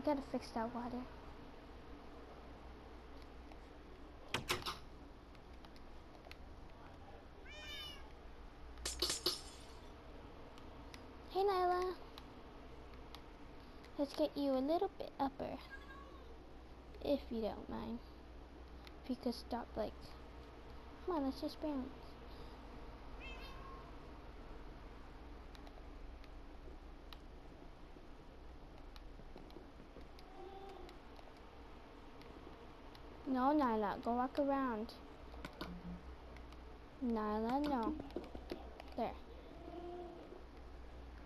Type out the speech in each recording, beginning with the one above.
I gotta fix that water. Hey Nylah. Let's get you a little bit upper. If you don't mind. If you could stop like Come on, let's just bounce. No, Nylah, go walk around. Nylah, no. There.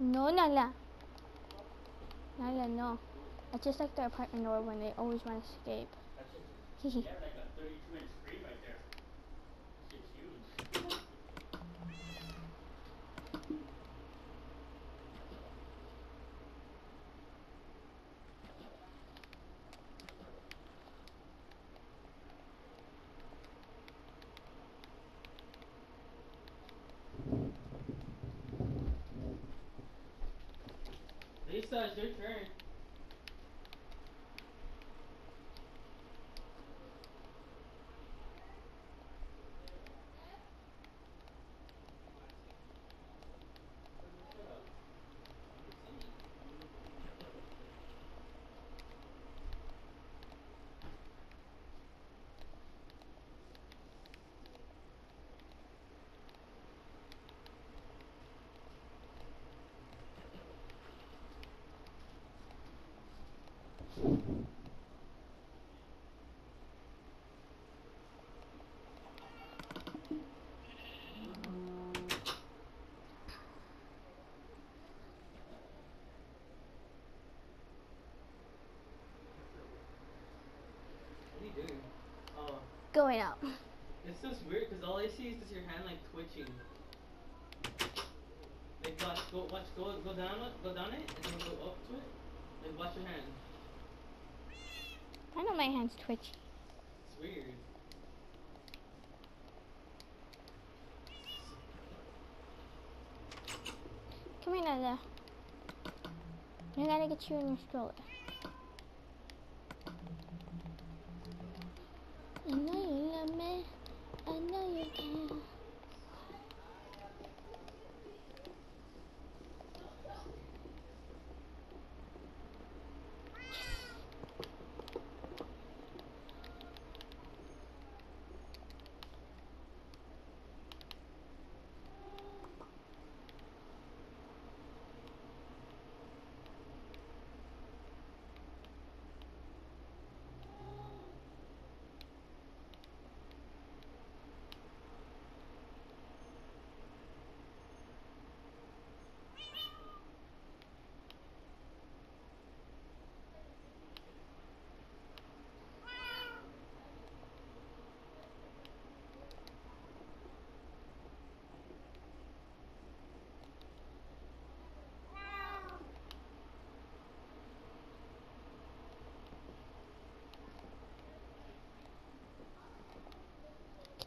No, Nylah. Nylah, no. I just like the apartment door when they always want to escape. That's just, they have like a 32 inch screen right there. Shit's huge. It's your turn. Going up. it's just weird because all I see is just your hand like twitching. Like watch, go, watch, go, go down, go down it, and then go up to it. Like watch your hand. I know my hand's twitch. It's weird. Come here, Nylah. I gotta get you in your stroller. I know you love me. I know you can.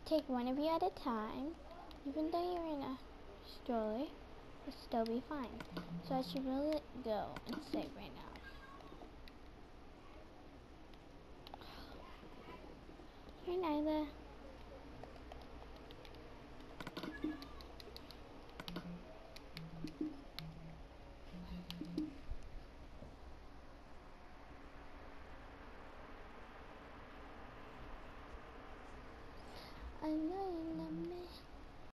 Take one of you at a time. Even though you're in a stroller, you'll still be fine. So I should really go and save right now.